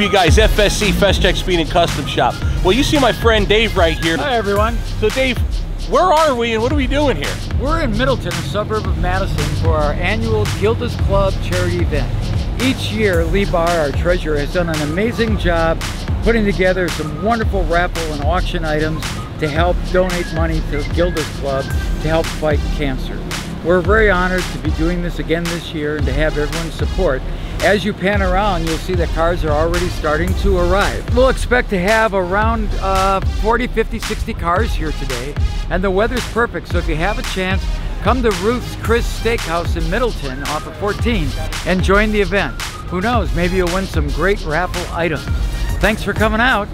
you guys? FSC, Feschek Speed and Custom Shop. Well, you see my friend Dave right here. Hi, everyone. So, Dave, where are we and what are we doing here? We're in Middleton, a suburb of Madison, for our annual Gilda's Club charity event. Each year, Lee Barr, our treasurer, has done an amazing job putting together some wonderful raffle and auction items to help donate money to Gilda's Club to help fight cancer. We're very honored to be doing this again this year and to have everyone's support. As you pan around, you'll see that cars are already starting to arrive. We'll expect to have around uh, 40, 50, 60 cars here today, and the weather's perfect, so if you have a chance, come to Ruth's Chris Steakhouse in Middleton off of 14 and join the event. Who knows, maybe you'll win some great raffle items. Thanks for coming out.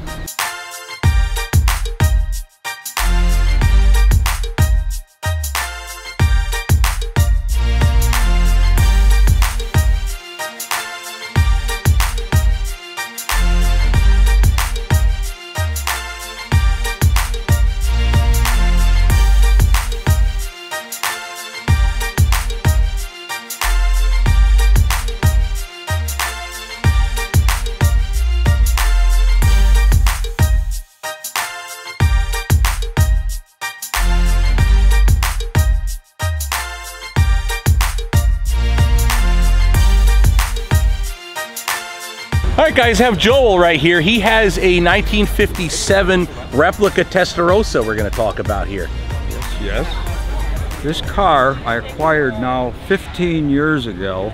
Guys, have Joel right here. He has a 1957 replica Testarossa we're going to talk about here. Yes, yes. This car I acquired now 15 years ago.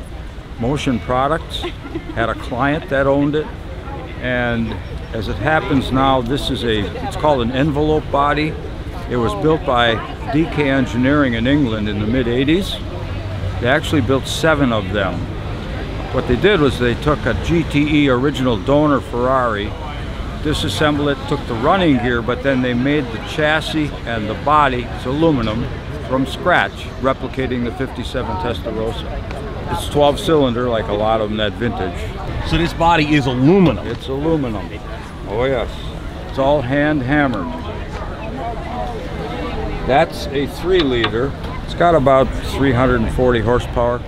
Motion Products had a client that owned it, and as it happens now, this is a it's called an envelope body. It was built by DK Engineering in England in the mid 80s. They actually built seven of them. What they did was they took a GTE original donor Ferrari, disassembled it, took the running gear, but then they made the chassis and the body, it's aluminum, from scratch, replicating the 57 Testarossa. It's 12 cylinder like a lot of them that vintage. So this body is aluminum. It's aluminum. Oh yes. It's all hand hammered. That's a three liter. It's got about 340 horsepower.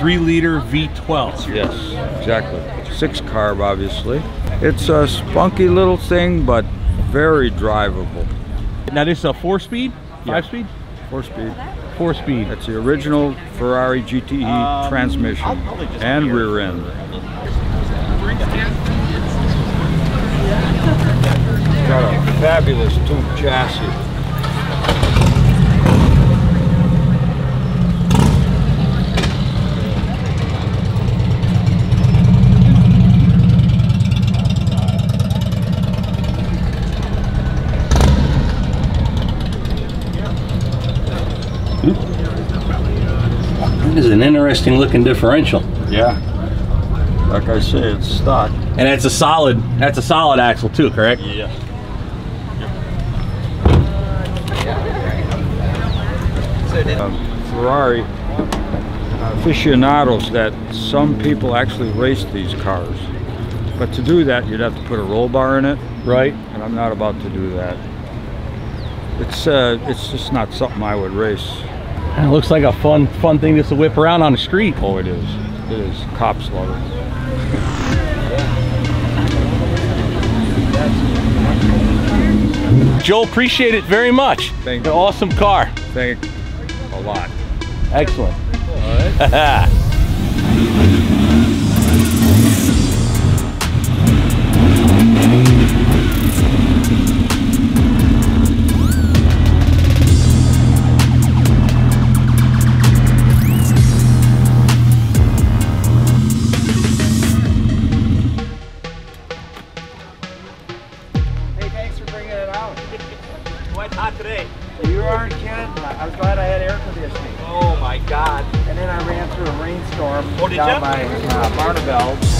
Three liter V12. Yes, exactly. Six carb, obviously. It's a spunky little thing, but very drivable. Now this is a four speed, five Yeah. speed, Four speed. four speed. That's the original Ferrari GTE um, transmission and rear end. Got a fabulous tube chassis. This is an interesting looking differential. Yeah. Like I say, it's stock. And it's a solid, that's a solid axle too, correct? Yeah. Um, Ferrari aficionados that some people actually race these cars. But to do that, you'd have to put a roll bar in it, Right. and I'm not about to do that. It's uh, it's just not something I would race. It looks like a fun, fun thing just to whip around on the street. Oh, it is. It is. Cops love it. Joel, appreciate it very much. Thank you. An awesome car. Thank you. a lot. Excellent. Hey, uh,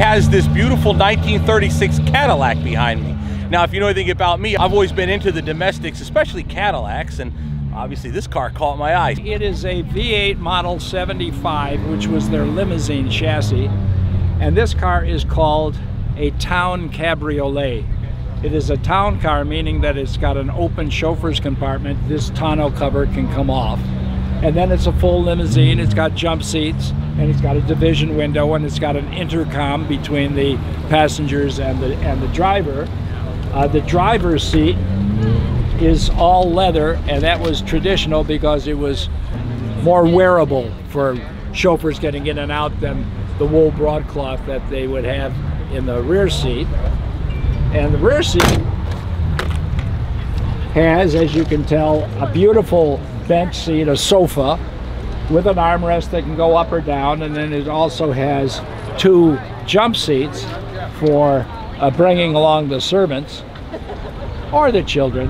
has this beautiful 1936 Cadillac behind me. Now, if you know anything about me, I've always been into the domestics, especially Cadillacs, and obviously this car caught my eye. It is a V8 Model 75, which was their limousine chassis, and this car is called a town cabriolet. It is a town car, meaning that it's got an open chauffeur's compartment. This tonneau cover can come off. And then it's a full limousine. It's got jump seats, and it's got a division window, and it's got an intercom between the passengers and the, and the driver. Uh, the driver's seat is all leather, and that was traditional because it was more wearable for chauffeurs getting in and out than the wool broadcloth that they would have in the rear seat. And the rear seat has, as you can tell, a beautiful bench seat, a sofa with an armrest that can go up or down, and then it also has two jump seats for uh, bringing along the servants or the children.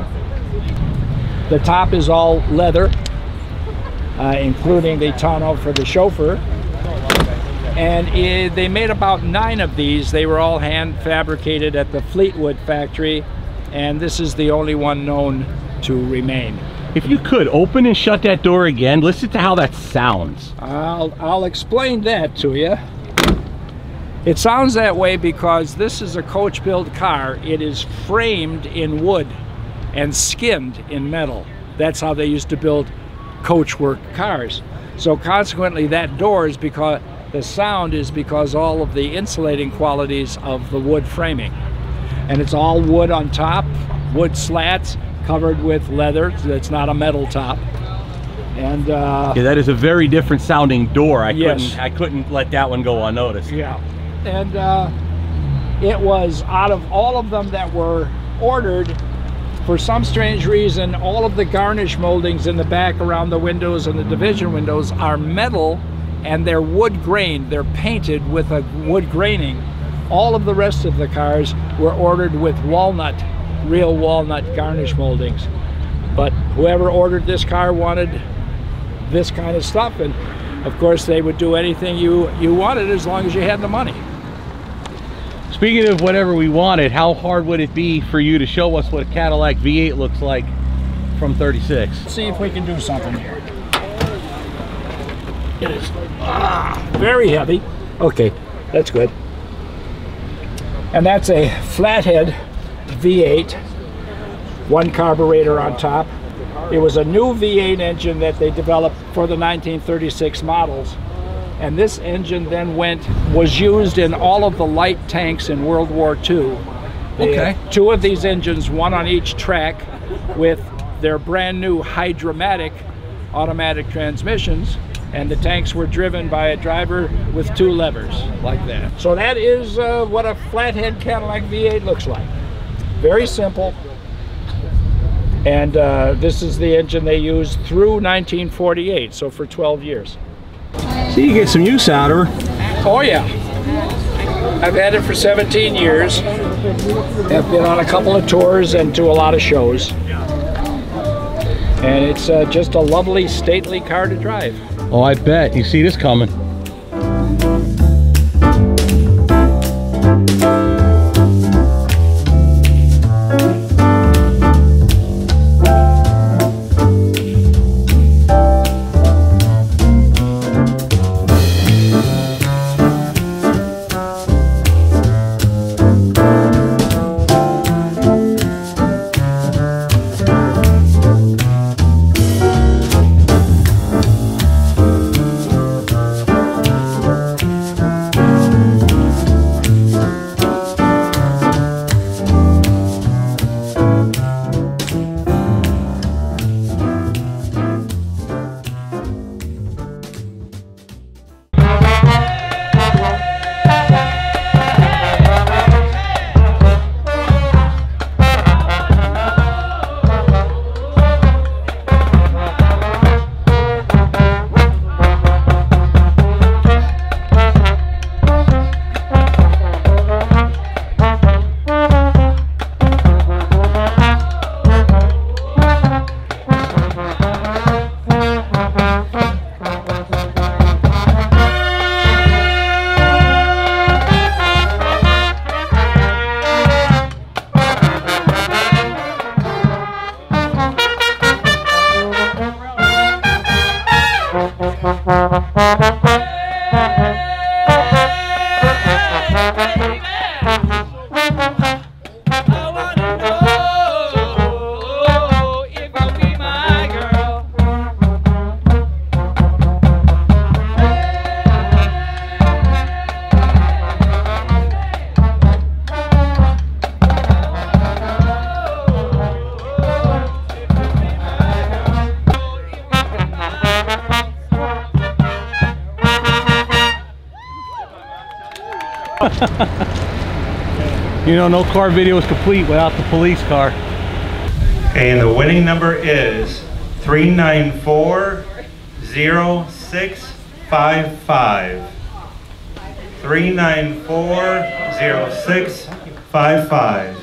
The top is all leather, uh, including the tonneau for the chauffeur. And it, they made about nine of these. They were all hand fabricated at the Fleetwood factory, and this is the only one known to remain. If you could open and shut that door again, listen to how that sounds. I'll, I'll explain that to you. It sounds that way because this is a coach built car. It is framed in wood and skinned in metal. That's how they used to build coachwork cars. So consequently that door is because the sound is because all of the insulating qualities of the wood framing. And it's all wood on top, wood slats covered with leather. It's not a metal top. And uh, Yeah, that is a very different sounding door. I Yes. couldn't I couldn't let that one go unnoticed. Yeah. And uh, it was out of all of them that were ordered, for some strange reason, all of the garnish moldings in the back around the windows and the division windows are metal and they're wood grained. They're painted with a wood graining. All of the rest of the cars were ordered with walnut, real walnut garnish moldings. But whoever ordered this car wanted this kind of stuff and of course they would do anything you you wanted as long as you had the money Speaking of whatever we wanted, how hard would it be for you to show us what a Cadillac V8 looks like from 36? see if we can do something here it is ah, very heavy okay that's good and that's a flathead v8 one carburetor on top it was a new v8 engine that they developed for the 1936 models and this engine then went was used in all of the light tanks in World War II. They Okay. two of these engines, one on each track, with their brand new Hydra-Matic automatic transmissions, and the tanks were driven by a driver with two levers like that. So that is uh, what a flathead Cadillac V8 looks like. Very simple. And uh, this is the engine they used through 1948, so for 12 years. So you get some use out of her. Oh yeah. I've had it for 17 years. I've been on a couple of tours and to a lot of shows. And it's uh, just a lovely, stately car to drive. Oh, I bet. You see this coming. you know, no car video is complete without the police car. And the winning number is 3940655. 3940655.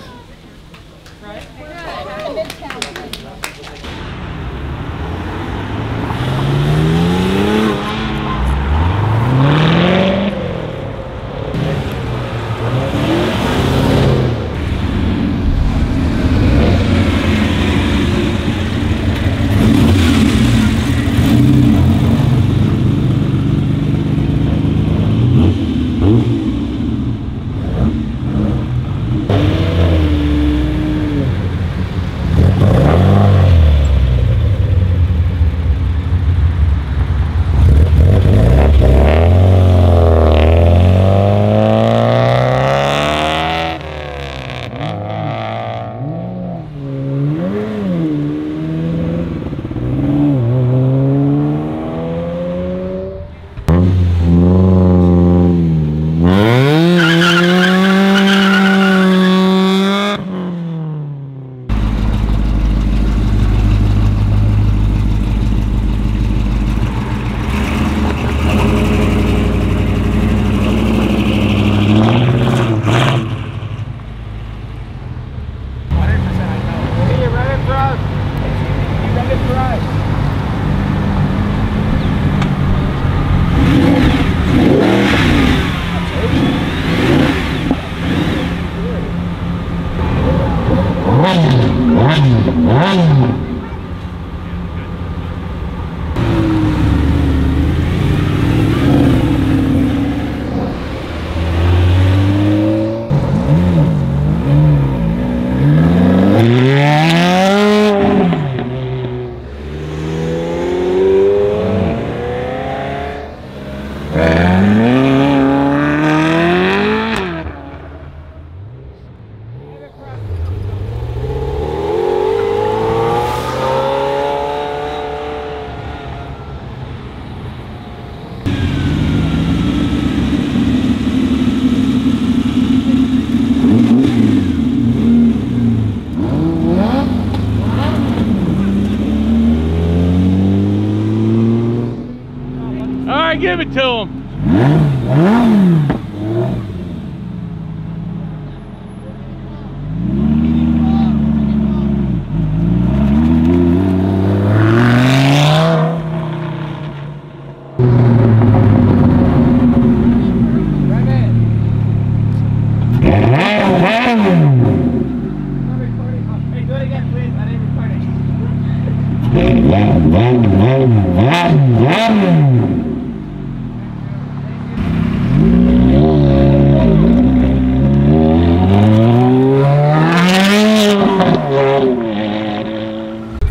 Give it to him.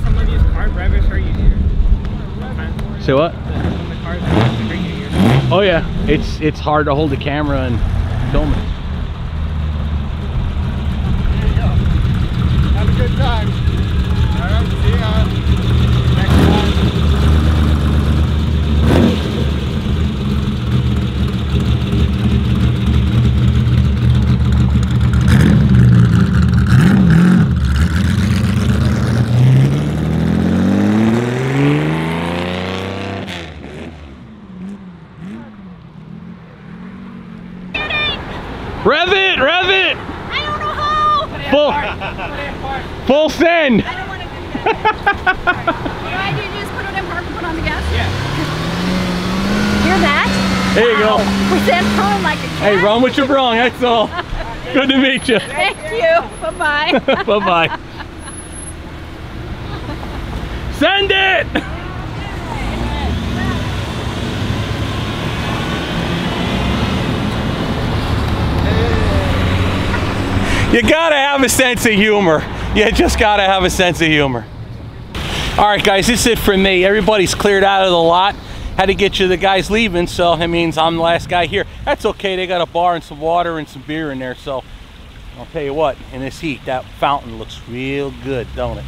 Some of these car drivers are easier. Say what? Some of the cars are easier. Oh yeah, it's hard to hold the camera and film it. Have a good time. All right, see ya. Next time. Rev it, rev it, I don't know how. Full, full send. I don't want to do that. what do I do? Just put it in park and put on the gas? Yeah. Hear that? There you go. Was that like a cat? Hey, run with your brung. That's all. Good to meet you. Thank you. Bye-bye. bye bye. Send it. You gotta have a sense of humor. You just gotta have a sense of humor. All right, guys, this is it for me. Everybody's cleared out of the lot. Had to get you the guys leaving, so it means I'm the last guy here. That's okay. They got a bar and some water and some beer in there, so I'll tell you what, in this heat, that fountain looks real good, don't it?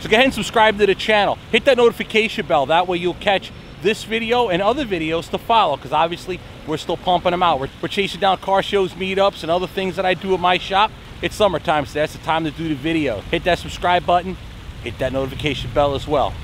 So go ahead and subscribe to the channel. Hit that notification bell. That way you'll catch this video and other videos to follow, because obviously We're still pumping them out. We're, we're chasing down car shows, meetups, and other things that I do at my shop. It's summertime, so that's the time to do the video. Hit that subscribe button, hit that notification bell as well.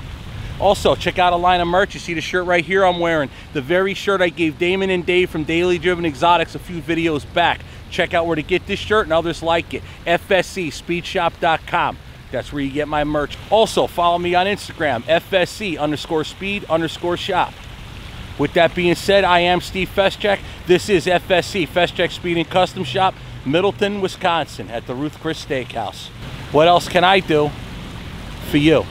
Also, check out a line of merch. You see the shirt right here I'm wearing. The very shirt I gave Damon and Dave from Daily Driven Exotics a few videos back. Check out where to get this shirt and others like it. FSCSpeedshop.com. That's where you get my merch. Also, follow me on Instagram, FSC underscore speed underscore shop. With that being said, I am Steve Feschek. This is FSC, Feschek Speed and Custom Shop, Middleton, Wisconsin, at the Ruth Chris Steakhouse. What else can I do for you?